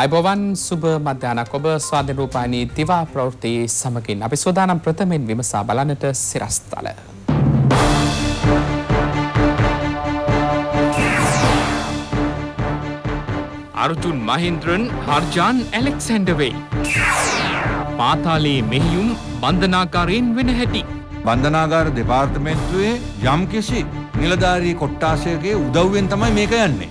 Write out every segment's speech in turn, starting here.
අයිබෝවන් සුබ මධ්‍යානක් ඔබ ස්වාධ රූපානී තිවා ප්‍රවෘතියේ සමගින් අපි සෝදානම් ප්‍රථමෙන් විමසා බලන්නට සිරස්තල. අර්ජුන් මහින්ද්‍රන් හර්ජාන් ඇලෙක්සැන්ඩවේ. පාතාලේ මෙහියුම් බන්ධනාකාරයෙන් වෙන හැටි. බන්ධනාගාර දෙපාර්තමේන්තුවේ යම් කිසි නිලධාරී කොට්ටාසයගේ උදව්වෙන් තමයි මේක යන්නේ.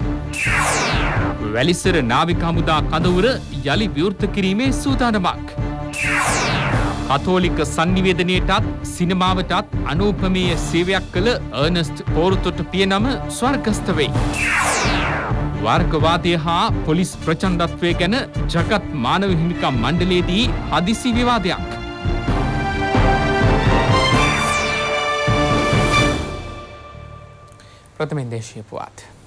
වැලිසර නාවික හමුදා කඳවුර යළි විවෘත කිරීමේ සූදානමක්. කතෝලික සංනිවේදනයටත් සිනමාවටත් අනූපමේය සේවයක් කළ අර්නස්ට් පෝරුතොට පියනම ස්වර්ගස්ත වෙයි. වර්ගවාදය හා පොලිස් ප්‍රචන්ඩත්වය ගැන ජගත් මානව හිමිකම් මණ්ඩලයේදී හදිසි විවාදයක්. ප්‍රථමෙන් දේශීය පුවත්.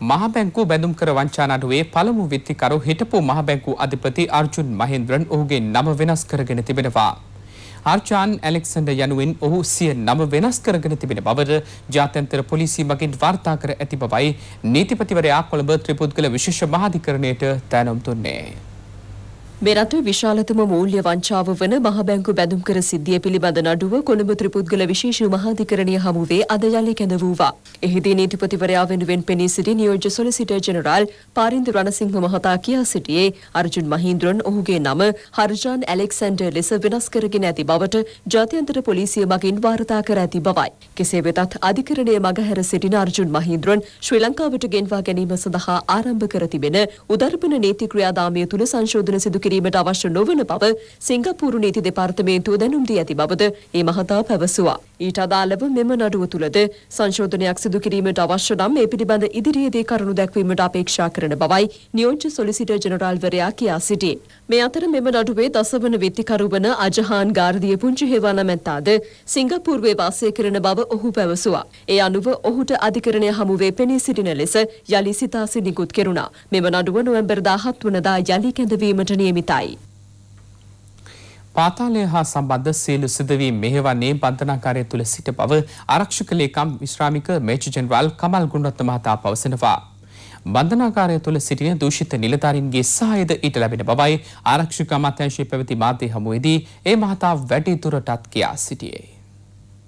මහබැංකු බැඳුම්කර වංචා නඩුවේ පළමු විත්තිකරු හිටපු මහබැංකු අධිපති අර්ජුන් මහින්ද්‍රන් ඔහුගේ නම වෙනස් කරගෙන තිබෙනවා. ආර්චාන් ඇලෙක්සන්ඩ යනුවෙන් ඔහු සිය නම වෙනස් කරගෙන තිබෙන බවද ජාත්‍යන්තර පොලිසිය මගින් වාර්තා කර ඇති බවයි නීතිපතිවරයා කොළඹ ත්‍රිපුද්ගල විශේෂ මහාධිකරණයට තැනුම් දුන්නේ. මේ රටේ විශාලතම මූල්‍ය වංචාව වන මහ බැංකු බැඳුම්කර සිද්ධිය පිළිබඳ නඩුව කොළඹ ත්‍රිපුද්ගල විශේෂ මහාධිකරණීය හමුවේ අද යලි කැඳවූවා. එහිදී නීතිපතිවරයා වෙනුවෙන් පෙනී සිටි නියෝජ්‍ය සොලිසිටර් ජෙනරාල් පාරින්දු රණසිංහ මහතා කියා සිටියේ අර්ජුන් මහීන්ද්‍රන් ඔහුගේ නම හර්ජාන් ඇලෙක්සැන්ඩර් ලෙස වෙනස් කරගෙන ඇති බවට ජාත්‍යන්තර පොලිසිය මගින් වාර්තා කර ඇති බවයි. කෙසේ වෙතත් අධිකරණයේ මගහැර සිටින අර්ජුන් මහීන්ද්‍රන් ශ්‍රී ලංකාවට ගෙන්වා ගැනීම සඳහා ආරම්භ කර තිබෙන උදර්පණ නීති ක්‍රියාදාමය තුළ සංශෝධන සිදු කිරීමට අවශ්‍ය නොවන බව සිංගප්පූරු නීති දෙපාර්තමේන්තුව දැනුම් දී ඇති බවද ඒ මහතා පැවසුවා. ඊට අදාළව මෙම නඩුව තුළද සංශෝධනයක් සිදු කිරීමට අවශ්‍ය නම් ඒ පිළිබඳ ඉදිරියේදී කරුණු දැක්වීමට අපේක්ෂා කරන බවයි නියෝජ්‍ය සොලිසිටර් ජෙනරාල්වරයා කියා සිටියේ. මේ අතර මෙම නඩුවේ දසවන විත්තිකරු වන අජහාන් ගාර්දිය පුංචි හේවා නැමැත්තාද සිංගප්පූරුවේ වාසය කරන බව ඔහු පැවසුවා. ඒ අනුව ඔහුට අධිකරණය හමුවේ පෙනී සිටින ලෙස යලි සිතාසි නිකුත් කෙරුණා. මෙම නඩුව නොවැම්බර් 17 වනදා යලි කැඳවීමට නියමිතයි. පාතාලය හා සම්බන්ධ සියලු සිදුවීම් මෙහෙවන්නේ බන්ධනාකාරය තුළ සිට බව ආරක්ෂක ලේකම් විශ්‍රාමික මේජර් ජෙනරාල් කමල් ගුණරත්න මහතා පවසනවා. බන්ධනාකාරය තුළ සිටින දූෂිත නිලධාරීන්ගේ සහායද ඊට ලැබෙන බවයි ආරක්ෂක අමාත්‍යාංශයේ පැවති මාධ්‍ය හමුවේදී ඒ මහතා වැඩි දුරටත් කියා සිටියේ.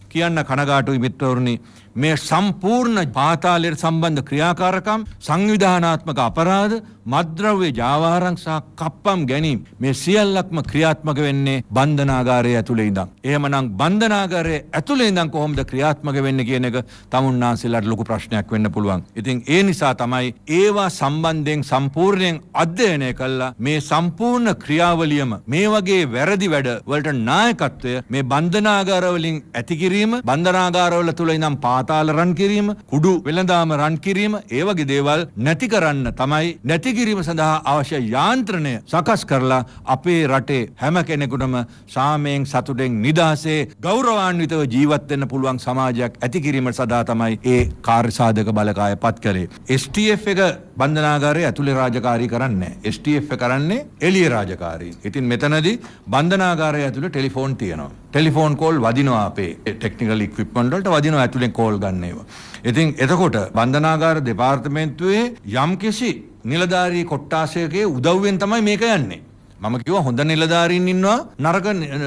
කියන්න කනගාටුයි මිත්‍රවරුණි මේ සම්පූර්ණ පාතාලයට සම්බන්ධ ක්‍රියාකාරකම් සංවිධානාත්මක අපරාධ මද්‍රව්‍ය ජාවාරං සහ කප්පම් ගැනීම මේ සියල්ලක්ම ක්‍රියාත්මක වෙන්නේ බන්ධනාගාරය ඇතුළේ ඉඳන්. එහෙමනම් බන්ධනාගාරයේ ඇතුළේ ඉඳන් කොහොමද ක්‍රියාත්මක වෙන්නේ කියන එක තමුන්නාන්සේලාට ලොකු ප්‍රශ්නයක් වෙන්න පුළුවන්. ඉතින් ඒ නිසා තමයි ඒවා සම්බන්ධයෙන් සම්පූර්ණයෙන් අධ්‍යයනය කළා මේ සම්පූර්ණ ක්‍රියාවලියම මේ වගේ වැරදි වැඩ වලට නායකත්වය මේ බන්ධනාගාර වලින් ඇති කිරීම බන්ධනාගාරවල තුල ඉඳන් පාතාල රන් කිරීම කුඩු වෙළඳාම රන් කිරීම ඒ වගේ දේවල් නැති කරන්න තමයි නැති කිරීම සඳහා අවශ්‍ය යාන්ත්‍රණය සකස් කරලා අපේ රටේ හැම කෙනෙකුටම සාමයෙන් සතුටෙන් නිදහසේ ගෞරවාන්විතව ජීවත් වෙන්න පුළුවන් සමාජයක් ඇති කිරීම සඳහා තමයි ඒ කාර්ය සාධක බලකාය පත් කළේ. STF එක බන්ධනාගාරයේ ඇතුලේ රාජකාරී කරන්නේ STF කරන්නේ එළිය රාජකාරී. ඉතින් මෙතනදී බන්ධනාගාරය ඇතුලේ ටෙලිෆෝන් තියෙනවා. ටෙලිෆෝන් කෝල් වදිනවා අපේ ටෙක්නිකල් ඉක්විප්මන්ට් වලට වදිනවා ඇතුලෙන් කෝල් ගන්න ඒවා. ඉතින් එතකොට බන්ධනාගාර දෙපාර්තමේන්තුවේ යම්කිසි නිලධාරී කොට්ටාසයකගේ උදව්වෙන් තමයි මේක යන්නේ. මම කිව්වා හොඳ නිලධාරීන් ඉන්නවා නරක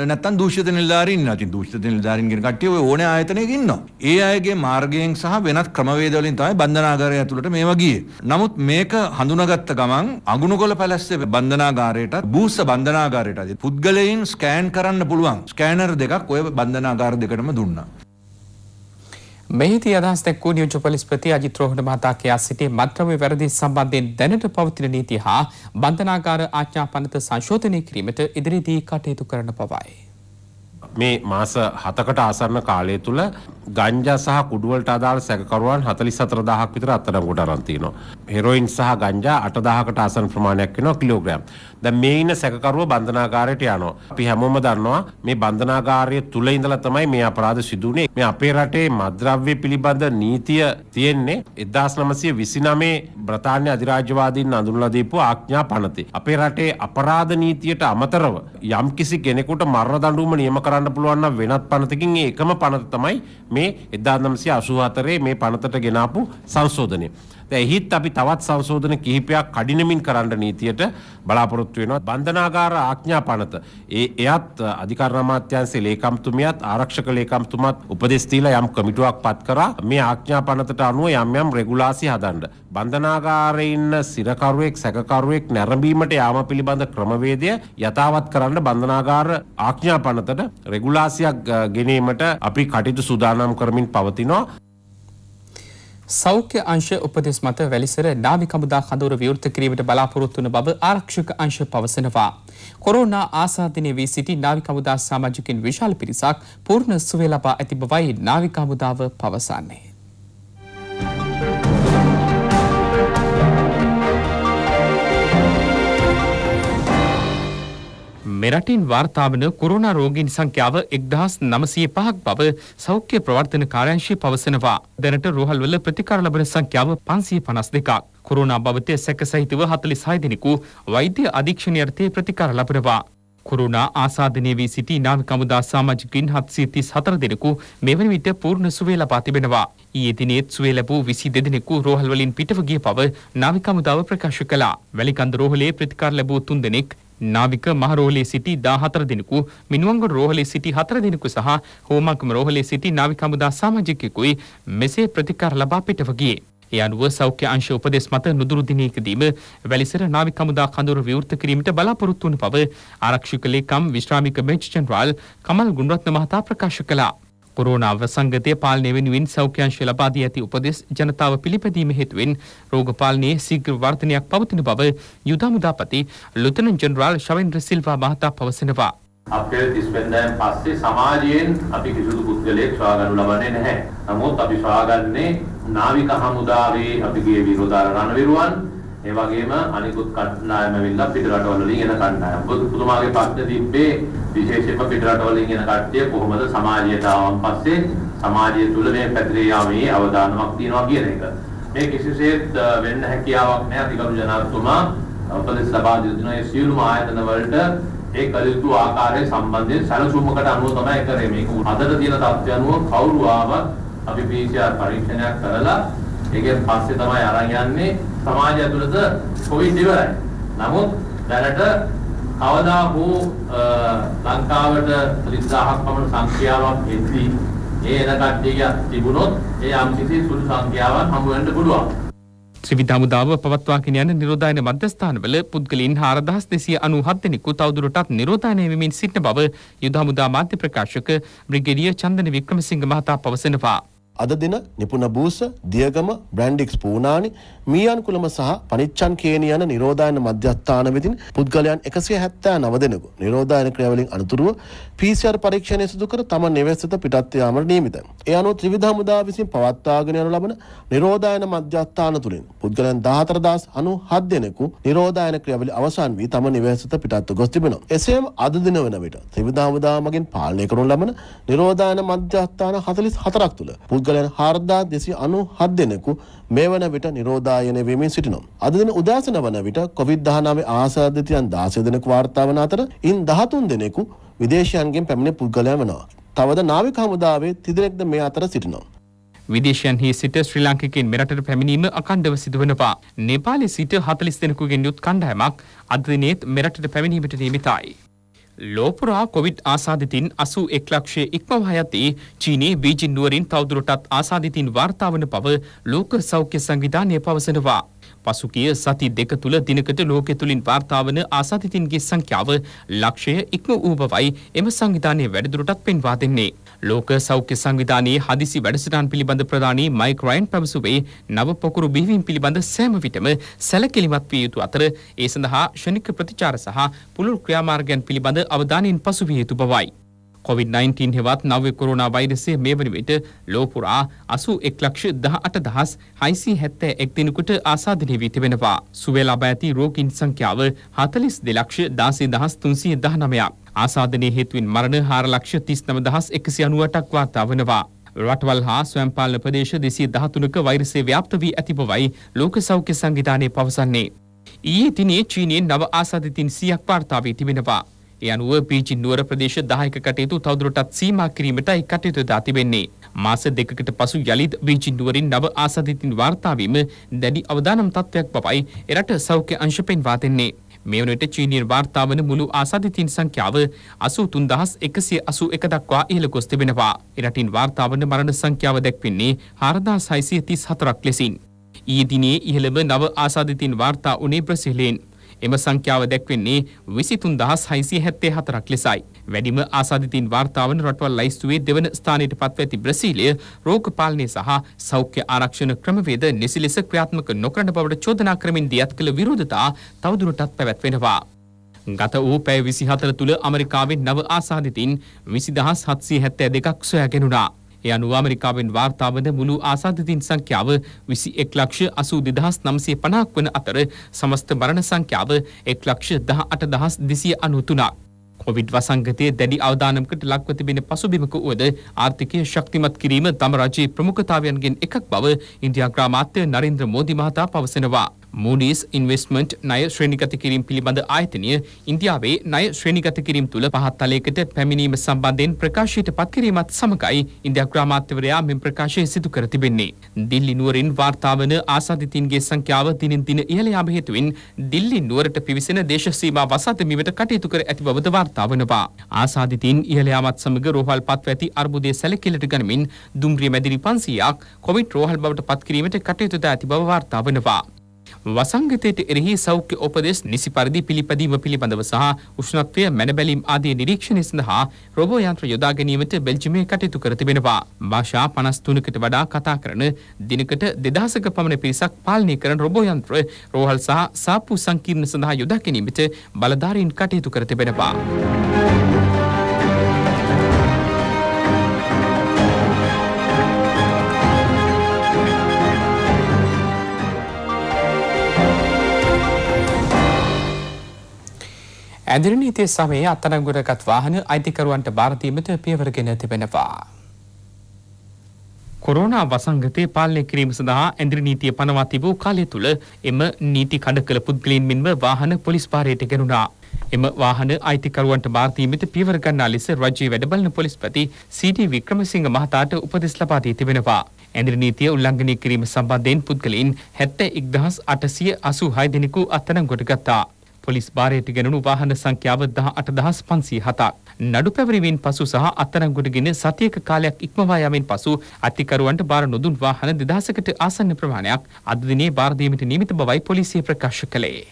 නැත්තම් දූෂිත නිලධාරීන් ඉන්නවා. ඉතින් දූෂිත නිලධාරීන් කියන කට්ටිය ඔය ඕනේ ආයතනයක ඉන්නවා. ඒ අයගේ මාර්ගයෙන් සහ වෙනත් ක්‍රමවේද වලින් තමයි බන්ධනාගාරය ඇතුළට මේවා ගියේ. නමුත් මේක හඳුනාගත්ත ගමන් අගුණගොල පැලැස්සේ බන්ධනාගාරයට බූස්ස බන්ධනාගාරයට පුද්ගලයන් ස්කෑන් කරන්න පුළුවන් ස්කෑනර් දෙකක් ඔය බන්ධනාගාර දෙකටම දුන්නා. මෙහිදී අදහස් දැක්වූ නියෝජ්‍ය පොලිස්පති අජිත් රෝහණ මහතා කියා සිටි මත්ද්‍රව්‍ය වැරදි සම්බන්ධයෙන් දැනට පවතින නීති හා බන්ධනාගාර ආඥා පනත සංශෝධනය කිරීමට ඉදිරිදී කටයුතු කරන බවයි. මේ මාස හතකට ආසන්න කාලය තුළ ගංජා සහ කුඩුවලට අදාළ සැකකරුවන් 44000ක් විතර අත්අඩංගුවට අරන් තිනවා. හෙරොයින් සහ ගංජා 8000කට ආසන්න ප්‍රමාණයක් වෙනවා කිලෝග්‍රෑම්. දැන් මේ ඉන්න සැකකරුව බන්ධනාගාරයට යනවා. අපි හැමෝම දන්නවා මේ බන්ධනාගාරය තුල ඉඳලා තමයි මේ අපරාධ සිදුුනේ. මේ අපේ රටේ මද්‍රව්‍ය පිළිබඳ නීතිය තියෙන්නේ 1929 බ්‍රතාන්‍ය අධිරාජ්‍යවාදීන් අඳුනලා දීපු ආඥා පනතේ. අපේ රටේ අපරාධ නීතියට අමතරව යම්කිසි කෙනෙකුට මරණ දඬුවම නියම කරන්න පුළුවන් නම් වෙනත් පනතකින් ඒ එකම පනත තමයි මේ 1984 මේ පනතට ගෙනාපු සංශෝධනය. එහිත් අපි තවත් සංශෝධන කිහිපයක් කඩිනමින් කරන්න නීතියට බලාපොරොත්තු වෙනවා. බන්ධනාගාර ආඥා පනත ඒ එයත් අධිකරණ අමාත්‍යාංශයේ ලේකම්තුමියත් ආරක්ෂක ලේකම්තුමත් උපදෙස් දීලා යම් කමිටුවක් පත් කරා මේ ආඥා පනතට අනුව යම් යම් රෙගුලාසි හදන්න. බන්ධනාගාරයේ ඉන්න සිරකරුවෙක් සැකකරුවෙක් නැරඹීමට යාම පිළිබඳ ක්‍රමවේදය යථාවත් කරන්න බන්ධනාගාර ආඥා පනතට රෙගුලාසියක් ගෙනීමට අපි කටයුතු සූදානම් කරමින් පවතිනවා. සෞඛ්‍ය අංශ උපදෙස් මත වැලිසර නාවික හමුදා කඳවුර විවෘත කිරීමට බලාපොරොත්තු වන බව ආරක්ෂක අංශ පවසනවා. කොරෝනා ආසාදනය වී සිටි නාවික හමුදා සමාජිකින් විශාල පිරිසක් පූර්ණ සුවය ලබා ඇති බවයි නාවික හමුදාව පවසන්නේ. මෙරටින් වාර්තාාවන කොරුණා රෝගීන් සංඛ්‍යාව එක්දහස් නමසය පහක් බව සෞඛ්‍ය ප්‍රවර්තන කාරංශය පවසනවා. දැනට රෝහල්වල ප්‍රතිකාර ලබන සංඛ්‍යාව පන්සිය පනස් දෙකක්. කොරුණා භවතය සැක සහිතව හතලිස් හයදෙනෙකු වෛද්‍ය අධීක්ෂණයර්ථය ප්‍රතිකාර ලබනවා. කොරුණා ආසාධනය වී සිටි නාවික හමුදා සමාජිකින් හත්සිය තිස් හතර දෙනෙකු මෙවැනි විට පූර්ණ සුවේ ලබා තිබෙනවා. ඊයේ දිනේත් සුවේ ලැබූ විසි දෙදෙනෙකු රෝහල්වලින් පිටව ගිය බව නාවික හමුදාව ප්‍රකාශ කළා. වැලිකන්ද රෝහලේ ප්‍රතිකාර ලැබූ තුන් දෙනෙක් නාවික මහරෝහලේ සිටි 14 දිනකු මිනුවන්ගොඩ රෝහලේ සිටි 4 දිනකු සහ හෝමංකම රෝහලේ සිටි නාවික හමුදා සමාජිකයෙකුයි මෙසේ ප්‍රතිකාර ලබා පිටව ගියේ. ඒ අනුව සෞඛ්‍ය අංශ උපදෙස් මත නුදුරු දිනයකදීම වැලිසර නාවික හමුදා කඳවුර විවෘත කිරීමට බලාපොරොත්තු වන බව ආරක්ෂක ලේකම් විශ්‍රාමික මේජර් ජෙනරාල් කමල් ගුණරත්න මහතා ප්‍රකාශ කළා. කොරෝනා වසංගතය පාලනය වෙනුවෙන් සෞඛ්‍යංශය ලබා දී ඇති උපදෙස් ජනතාව පිළිපැදීම හේතුවෙන් රෝග පාලනයේ ශීඝ්‍ර වර්ධනයක් පවතින බව යුද හමුදාපති ලුතනන් ජෙනරාල් ශවෙන්ද්‍ර සිල්වා මහතා පවසනවා. අප්‍රේල් 30 වෙනිදාන් පස්සේ සමාජයෙන් අපි කිසිදු පුද්ගලයෙක් සොයාගනු ලබන්නේ නැහැ. නමුත් අපි සොයාගන්නේ නාවික හමුදාවේ අපගේ විරෝධාර රණවිරුවන් ඒ වගේම අනිකුත් කණ්ඩායම ඇවිල්ලා පිට රටවල වලින් එන කණ්ඩායම්. පුතුමාගේ පස්සේ තිබ්බේ විශේෂයෙන්ම පිට රටවල වලින් එන කට්ටිය කොහොමද සමාජයට ආවන් පස්සේ සමාජය තුල මේ පැතිරී යාමේ අවදානමක් තියනවා කියන එක. මේ කිසිසේත් වෙන්න හැකියාවක් නැහැ අධිකරු ජනාධිපතිතුමා උපදෙස් ලබා දෙන ඒ සියලුම ආයතන වලට ඒ කළ යුතු ආකාරයේ සම්බන්ධයෙන් සැලසුමකට අනුව තමයි කරේ මේක. අදට තියෙන තත්ත්වය අනුව කවුරු ආවත් අපි PCR පරීක්ෂණයක් කරලා ඒකෙන් පස්සේ තමයි අරන් යන්නේ සමාජය ඇතුළත කොවිඩ් ඉවරයි. නමුත් දැනට කවදා හෝ ලංකාවට 30000ක් පමණ සංඛ්‍යාවක් එද්දී ඒ එන කට්ටිය තිබුණොත් ඒ යම්කිසි සුළු සංඛ්‍යාවක් හමු වෙන්න පුළුවන්. ත්‍රිවිධ හමුදාව පවත්වාගෙන යන නිරෝධායන මධ්‍යස්ථානවල පුද්ගලයන් 4297 දෙනෙකු තවදුරටත් නිරෝධායනය වෙමින් සිටින බව යුද හමුදා මාධ්‍ය ප්‍රකාශක බ්‍රිගේඩියර් චන්දන වික්‍රමසිංහ මහතා පවසනවා. අද දින නිපුණ බූස දියගම බ්‍රැන්ඩික්ස් පූනානි මීයන්කුළම සහ පනිච්චන් කේනි යන නිරෝධායන මධ්‍යස්ථාන වෙතින් පුද්ගලයන් එකසිය හැත්තෑ නව දෙනෙකු නිරෝධායන ක්‍රියාවලින් අනතුරුව PCR පරීක්ෂණය සිදු කර තම නිවෙස්වත පිටත් යාමට නියමිතයි. ඒ අනුව ත්‍රිවිධ හමුදා විසින් පවත්වාගෙන යනු ලබන නිරෝධායන මධ්‍යස්ථාන තුලින් පුද්ගලයන් 14097 දෙනෙකු නිරෝධායන ක්‍රියාවලිය අවසන් වී තම නිවෙස්වත පිටත්ව ගොස් තිබෙනවා. එසේම අද දින වන විට ත්‍රිවිධ හමුදා මගින් පාලනය කරනු ලබන නිරෝධායන මධ්‍යස්ථාන 44ක් තුල පුද්ගලයන් 4297 දෙනෙකු මේ වන විට නිරෝධායන වෙමින් සිටිනවා. අද දින උදෑසන වන විට COVID-19 ආසාදිතයන් 16 දෙනෙකු වාර්තා වන අතර ඉන් 13 දෙනෙකු විදේශයන්ගෙන් පැමිණි පුද්ගලයන් වෙනවා. තවද නාවික හමුදාවේ තිදෙනෙක්ද මේ අතර සිටිනවා. විදේශයන්හි සිට ශ්‍රී ලාංකිකයින් මෙරටට පැමිණීම අකණ්ඩව සිදුවනවා. නේපාලයේ සිට 40 දෙනෙකුගෙන් යුත් කණ්ඩායමක් අද දිනේත් මෙරටට පැමිණීමට නියමිතයි. ලෝපුරා කොවිඩ් ආසාධිතින් අසූ එක් ලක්ෂය ඉක්මවා යති චීනයේ බීජින් නුවරින් තවදුරටත් ආසාධිතින් වාර්තාවන බව ලෝක සෞඛ්‍ය සංවිධානය පවසනවා. පසුගිය සති දෙක තුළ දිනකට ලෝකෙ තුළින් වාර්තාවන ආසාධිතින්ගේ සංඛ්‍යාව ලක්ෂය ඉක්ම වූ බවයි එම සංවිධානය වැඩිදුරටත් පෙන්වා දෙන්නේ. ලෝක සෞඛ්‍ය සංවිධානයේ හදිසි වැඩසටහන් පිළිබඳ ප්‍රධානී මයික් රයන් පැවසුවේ නව පොකුරු බිහිවීම පිළිබඳ සෑම විටම සැලකිලිමත් විය යුතු අතර ඒ සඳහා ෂණික ප්‍රතිචාර සහ පුළුල් ක්‍රියාමාර්ගයන් පිළිබඳ අවධානයෙන් පසු විය යුතු බවයි. COVID-19 හෙවත් නව කොරුණා වෛරසය මේ වන විට ලෝපුරා අසු එක් ලක්ෂ දහ අට දහස් හයිසි හැත්තෑ එක් දෙනෙකුට ආසාධනය වී තිබෙනවා. සුවේ ලබා ඇති රෝගීන් සංඛ්‍යාව හතලිස් දෙලක්ෂ දාසේ දහස් තුන්සිය දහ නමයක්. ආසාධනය හේතුවෙන් මරණ හාර ලක්ෂ තිස් නම දහස් එකසි අනුවටක් වාර්තා වනවා. රටවල් හා ස්වයම්පාලන ප්‍රදේශ දෙසිය දහතුනක වෛරසය ව්‍යාප්ත වී ඇති බවයි ලෝක සෞඛ්‍ය සංවිධානය පවසන්නේ. ඊයේ දිනේ චීනයෙන් නව ආසාදිතින් සියක් වාර්තා වී තිබෙනවා. ඒ අනුව බීජිං නුවර ප්‍රදේශ 10ක කටයුතු තවදුරටත් සීමා කිරීමටයි කටයුතු දා තිබෙන්නේ. මාස දෙකකට පසු යළිත් බීජිං නුවරින් නව ආසාදිතින් වාර්තා වීම දැඩි අවදානම් තත්ත්වයක් බවයි එරට සෞඛ්‍ය අංශ පෙන්වා දෙන්නේ. මේ වනට චීනීය වාර්තා වන මුළු ආසාදිතින් සංඛ්‍යාව 83181 දක්වා ඉහළ ගොස් තිබෙනවා. එරටින් වාර්තා වන මරණ සංඛ්‍යාව දැක්වෙන්නේ 4634ක් ලෙසින්. ඊයේ දිනේ ඉහළම නව ආසාදිතින් වාර්තා වුණේ බ්‍රසීලයෙන්. එම සංඛ්‍යාව දැක්වෙන්නේ 23674ක් ලෙසයි. වැඩිම ආසාදිතින් වාර්තාවන රටවල් ලයිස්තුවේ දෙවන ස්ථානයට පත්ව ඇති බ්‍රසීලය රෝග පාලනය සහ සෞඛ්‍ය ආරක්ෂණ ක්‍රමවේද නිසි ලෙස ක්‍රියාත්මක නොකරන බවට චෝදනා කරමින් දියත් කළ විරෝධතා තවදුරටත් පැවැත්වෙනවා. ගත වූ පැය විසි හතර තුළ අමරිකාවෙන් නව ආසාධිතින් විසිදහස් හත්සේ හැත්තෑ දෙකක් සොයාගෙනුණා. එය අනුව ඇමරිකාවෙන් වාර්තාවන මුළු ආසාධිතින් සංඛ්‍යාව විසි එක් ලක්ෂ අසූ දෙදහස් නම්සේ පනාක් වන අතර සමස්ත මරණ සංඛ්‍යාව එක් ලක්ෂ දහ අට දහස් දෙසිය අනුතුනක්. කොවිඩ් වසංගතය දැඩි අවධානමකට ලක්ව තිබෙන පසුබිමක වුවද ආර්ථිකය ශක්තිමත් කිරීම තම රජයේ ප්‍රමුඛතාවයන්ගෙන් එකක් බව ඉන්දියා ග්‍රාමාත්‍ය නරින්ද්‍ර මෝදි මහතා පවසනවා. මූඩීස් ඉන්වෙස්ට්මන්ට් ණය ශ්‍රේණිගත කිරීම පිළිබඳ ආයතනය ඉන්දියාවේ ණය ශ්‍රේණිගත කිරීම තුළ පහත් තලයකට පැමිණීම සම්බන්ධයෙන් ප්‍රකාශයට පත් කිරීමත් සමගයි ඉන්දියා ග්‍රාමාත්‍යවරයා මෙම ප්‍රකාශය සිදු කර තිබෙන්නේ. දිල්ලි නුවරින් වාර්තා වන ආසාදිතින්ගේ සංඛ්‍යාව දිනින් දින ඉහළ යාම හේතුවෙන් දිල්ලි නුවරට පිවිසෙන දේශ සීමා වසා දැමීමට කටයුතු කර ඇති බවද වාර්තා වනවා. ආසාදිතින් ඉහළ යාමත් සමග රෝහල් පත්ව ඇති අර්බුදයේ සැලකිල්ලට ගනිමින් දුම්රිය මැදිරි 500ක් කොවිඩ් රෝහල් බවට පත් කිරීමට කටයුතු ද ඇති බව වාර්තා වනවා. වසංගතයට එරෙහි සෞඛ්‍ය උපදෙස් නිසි පරිදි පිළිපැදීම පිළිබඳව සහ උෂ්ණත්වය මැනබැලීම් ආදී නිරීක්ෂණය සඳහා රොබෝ යන්ත්‍ර යොදා ගැනීමට බෙල්ජිමය කටයුතු කර තිබෙනවා. භාෂා 53කට වඩා කතා කරන දිනකට 2000ක පමණ පිරිසක් පාලනය කරන රොබෝ යන්ත්‍ර රෝහල් සහ සාප්පු සංකීර්ණ සඳහා යොදා ගැනීමට බලධාරීන් කටයුතු කර තිබෙනවා. ඇදිරි නීතිය සමයේ අත්අඩංගුවටගත් වාහන අයිතිකරුවන්ට භාරදීමට පියවරගෙන තිබෙනවා. කොරෝනා වසංගතය පාලනය කිරීම සඳහා ඇදිරි නීතිය පනවා තිබූ කාලය තුළ එම නීති කඩ කළ පුද්ගලයින් මෙන්ම වාහන පොලිස් පාරයට ගෙනුණා. එම වාහන අයිතිකරුවන්ට භාරදීමට පියවර ගන්නා ලෙස රජයේ වැඩබලන පොලිස්පති සීටි වික්‍රමසිංහ මහතාට උපදෙස් ලබා දී තිබෙනවා. ඇදිරි නීතිය උල්ලංඝනය කිරීම සම්බන්ධයෙන් පුද්ගලයින් 71886 දෙනෙකු අත්අඩංගුවට ගත්තා. පොලිස් භාරයට ගෙනුණු වාහන සංඛ්‍යාව දහ අට දහස් පන්සී හතක්. නඩු පැවරීමෙන් පසු සහ අත්තරංගුටගෙන සතියක කාලයක් ඉක්මවා යමින් පසු අතිකරුවන්ට බාර නොදුන් වාහන දෙදහසකට ආසන්න ප්‍රමාණයක් අද දිනේ බාරදීමට නිමිත බවයි පොලිසිය ප්‍රකාශ කළේ.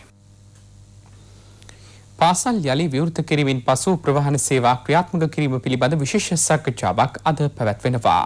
පාසල් යළි විවෘත කිරීමෙන් පසු ප්‍රවාහන සේවා ක්‍රියාත්මක කිරීම පිළිබඳ විශේෂ සාකච්ඡාවක් අද පැවැත්වෙනවා.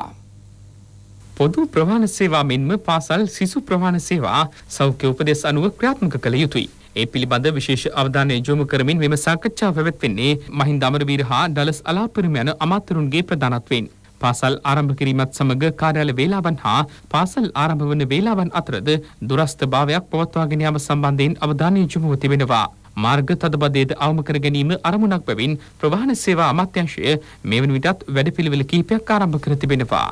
පොදු ප්‍රවාහන සේවා මෙන්ම පාසල් සිසු ප්‍රවාහන සේවා සෞඛ්‍ය උපදෙස් අනුව ක්‍රියාත්මක කළ යුතුයි. ඒ පිළිබඳ විශේෂ අවධානය යොමු කරමින් මෙම සාකච්ඡාව පැවැත්වෙන්නේ මහින්ද අමරවීර හා ඩලස් අලාපරිම යන අමාත්‍යරුන්ගේ ප්‍රධානත්වයෙන්. පාසල් ආරම්භ කිරීමත් සමග කාර්යාල වේලාවන් හා පාසල් ආරම්භ වන වේලාවන් අතරද දුරස්ථ භාවයක් පවත්වාගෙන යාම සම්බන්ධයෙන් අවධානය යොමුව තිබෙනවා. මාර්ග තදබදයේද අවම කර ගැනීම අරමුණක් බැවින් ප්‍රවාහන සේවා අමාත්‍යංශය මේ වන විටත් වැඩපිළිවෙල කිහිපයක් ආරම්භ කර තිබෙනවා.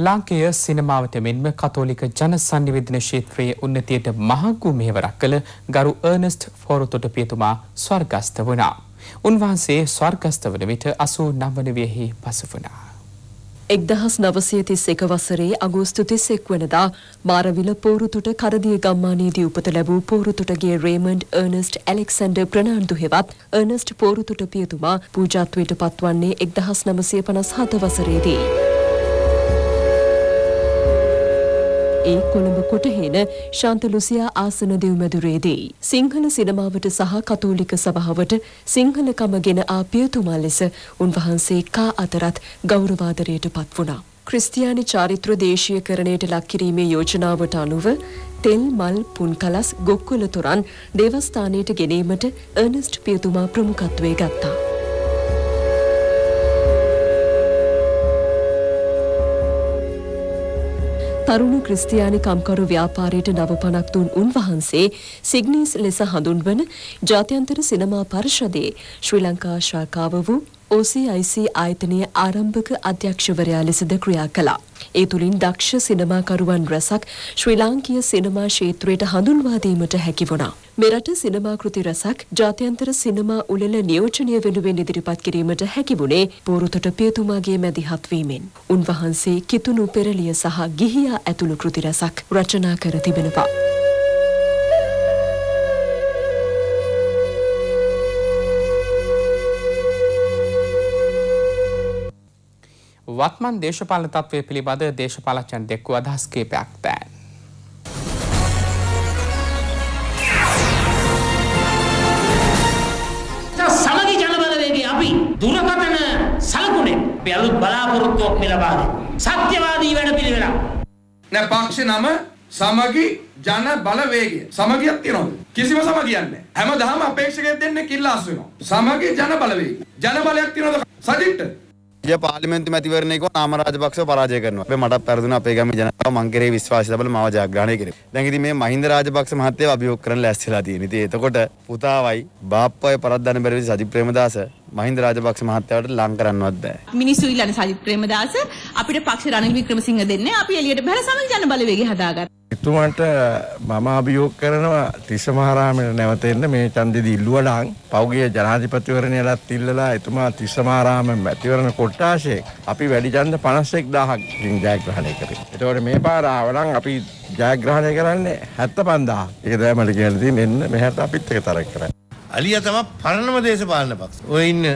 ලාංකය සිනමාවට මෙන්ම කතෝලික ජන සංනිවේදන ක්ෂේත්‍රයේ උන්නතියට මහඟු මෙහෙවරක් කළ ගරු අර්නස්ට් ෆෝරතොට පියතුමා ස්වර්ගස්ත වුණා. උන්වහන්සේ ස්වර්ගස්ත වන විට අසූ නම්වන වියෙහි පසු වුණා. එක්දහස් නවසය තිස් එක වසරේ අගෝස්තු තිස් එක් වනදා මාරවිල පෝරුතුට කරදිය ගම්මානයේදී උපත ලැබූ පෝරුතුටගේ රේමන්ඩ් අර්නස්ට් ඇලෙක්සන්ඩර් ප්‍රනාන්දු හෙවත් අර්නස්ට් පෝරුතුට පියතුමා පූජාත්වයට පත්වන්නේ එක්දහස් නමසය පනස් හත වසරේදී. ඒ කොළඹ කොටහේන ශාන්ත ලුසියා ආසන දෙව්මැදුරේදී. සිංහල සිනමාවට සහ කතෝලික සභාවට සිංහලකම ගෙන ආ පියතුමා ලෙස උන්වහන්සේ කා අතරත් ගෞරවාදරයට පත් වුණා. ක්‍රිස්තියානි චාරිත්‍ර දේශීයකරණයට ලක්කිරීමේ යෝජනාවට අනුව තෙල් මල් පුන් කලස් ගොක්කොල තොරන් දේවස්ථානයට ගෙනීමට අර්නස්ට් පියතුමා ප්‍රමුඛත්වය ගත්තා. තරුණ ක්‍රිස්තියානි කම්කරු ව්‍යාපාරයට නව පනක් දුන් උන්වහන්සේ සිග්නීස් ලෙස හඳුන්වන ජාත්‍යන්තර සිනමා පරිෂදයේ ශ්‍රී ලංකා ශාඛාව වූ OCIC ආයතනයේ ආරම්භක අධ්‍යක්ෂවරයා ලෙසද ක්‍රියා කළා. ඒ තුළින් දක්ෂ සිනමාකරුවන් රැසක් ශ්‍රී ලාංකීය සිනමා ක්ෂේත්‍රයට හඳුන්වා දීමට හැකි වුණා. මෙරට සිනමා කෘති රසක් ජාත්‍යන්තර සිනමා උළෙල නියෝජනය වෙනුවෙන් ඉදිරිපත් කිරීමට හැකි වුණේ පෝරුතොට පියතුමාගේ මැදිහත් වීමෙන්. උන්වහන්සේ කිතුණු පෙරලිය සහ ගිහියා ඇතුළු කෘති රසක් රචනා කර තිබෙනවා. වත්මන් දේශපාලන තත්ත්වය පිළිබඳ දේශපාලච්චන් දෙක්වූ අදහස් කීපයක් පෑන්. සමගි ජනබලවේගේ අපි දුරකථන සලකුණේ අපි අලුත් බලාපොරොත්තුවක් මේ ලබා දෙන්නේ. සත්‍යවාදී වැඩ පිළිවෙලක්. නෑ පක්ෂ නම සමගි ජන බලවේගය සමගියක් තියෙනවද කිසිම සමගියක් නැහැ හැමදාම අපේක්ෂකයෙක් දෙන්නේ කිල්ලාස් වෙනවා. සමගි ජන බලවේගය ජන බලයක් තියෙනවද? සජිත්ට ගිය පාර්ලිමේන්තු මැතිවරණයක නාම රාජපක්ෂව පරාජය කරනවා. අපි මටත් පෙරදුන අපේ ගමේ ජනතාව මං කෙරේ විශ්වාසය තබල මාව ජයග්‍රහණය කරේ. දැන් ඉතින් මේ මහින්ද රාජපක්ෂ මහත්තයව අභියෝග කරන්න ලෑස්තිලා තියෙන. ඉතින් එතකොට පුතාවයි බාප්පවයි පරද්දන්න බැරි සජිත් ප්‍රේමදාස මහින්ද රාජපක්ෂ මහත්තයාට ලං කරන්නවත් බෑ. මිනිස්සු ඉල්ලන සජිත් ප්‍රේමදාස අපිට පක්ෂ රනිල් වික්‍රමසිංහ දෙන්නේ අපි එළියට බහැලා සමග ජන බලවේගය හදාගත්තා. එතුමන්ට මම අභියෝග කරනවා තිස්ස මහරාමයට නැවතෙන්න මේ ඡන්දෙදි ඉල්ලුවනම් පෞගිය ජනාධිපතිවරණයලත් ඉල්ලලා එතුමා තිස්ස මහරාම මැතිවරණ කොට්ටාශයක් අපි වැඩි ඡන්ද 51000කින් ජයග්‍රහණය කරේ. ඒතකොට මේ පාර ආවනම් අපි ජයග්‍රහණය කරන්නේ 75000. ඒක තමයි මට කියලා තියෙන්නේ එන්න මෙහෙට අපිත් එක තරක් කරන්නේ. අලිය තමයි පරණම දේශපාලන පක්ෂ. ඔය ඉන්න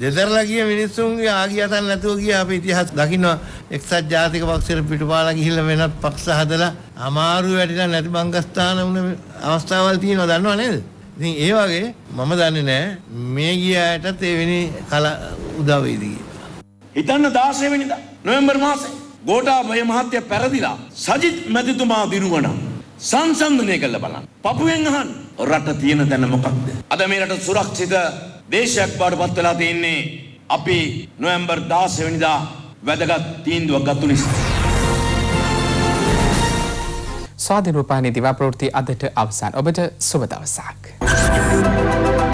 දෙදරලා ගිය මිනිස්සුන්ගේ ආගියතන් නැතුව ගිය අපි ඉතිහාස දකින්නවා එක්සත් ජාතික පක්ෂයට පිටුපාලා ගිහිල්ලා වෙනත් පක්ෂ හදලා අමාරු වැඩිලා නැති බංගස්ථාන වුණ අවස්ථාවල් තියෙනවා දන්නව නේද? ඉතින් ඒ වගේ මම දන්නේ නැහැ මේ ගිය අයටත් ඒ වෙනි කල උදව් වෙයිද කියලා. හිතන්න 16 වෙනිදා නොවැම්බර් මාසේ ගෝඨාභය මහත්තයා පැරදිලා සජිත් මැතිතුමා දිනුවනම් සංසන්දනය කළ බලන්න. පපුවෙන් අහන්න රට තියෙන තැන මොකක්ද? අද මේ රට සුරක්ෂිත දේශයක් බවට පත් වෙලා තියෙන්නේ අපි නොවැම්බර් 16 වෙනිදා වැදගත් තීන්දුවක් ගත්තු නිසා. ස්වාධීන රූපවාහිනී දිවා ප්‍රවෘත්ති අදට අවසන්. ඔබට සුබ දවසක්.